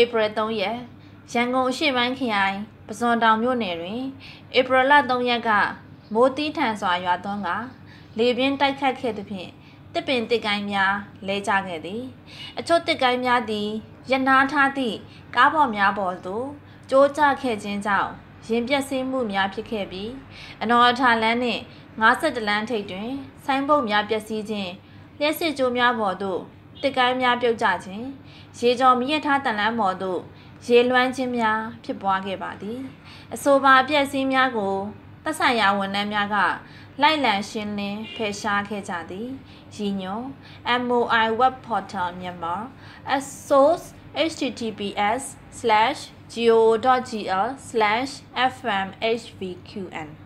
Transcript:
ဧပြီ3ရက်ရန်ကုန်အရှိပိုင်းခရိုင်ပဇွန်တောင်မြို့နယ်တွင်ဧပြီလ3ရက်ကမိုးတီးထန်စွာရွာသွန်းကလေပြင်းတိုက်ခတ်ခဲ့သဖြင့်တစ်ပင်တစ်ကိုင်းများလဲကျခဲ့သည် အချို့တစ်ကိုင်းများသည်ရနာထားသည့်ကားပေါ်များပေါ်သို့ကျိုးကျခဲ့ခြင်းကြောင့်ရင်ပြက်စင်းမှုများဖြစ်ခဲ့ပြီးအနော်အထာလန်းနှင့်52လမ်းထိပ်တွင်ဆိုင်းဘုတ်များပျက်စီးခြင်းလျှက်စစ်ကြိုးများပေါ်သို့ တစ်ကိုင်းများပြုတ်ကျခြင်းရေကြော်မြင့်ထားတန်လန်းပေါ်သို့ရေလွှမ်းခြင်းများဖြစ်ပွားခဲ့ပါသည်အဆိုပါအပျက်စီးများကိုသက်ဆိုင်ရာဝန်ထမ်းများကလိုက်လံရှင်းလင်းဖယ်ရှားခဲ့ကြသည်ရည်ညွှန် MOI web portal မြန်မာ as source https/go.gl/fmhvqn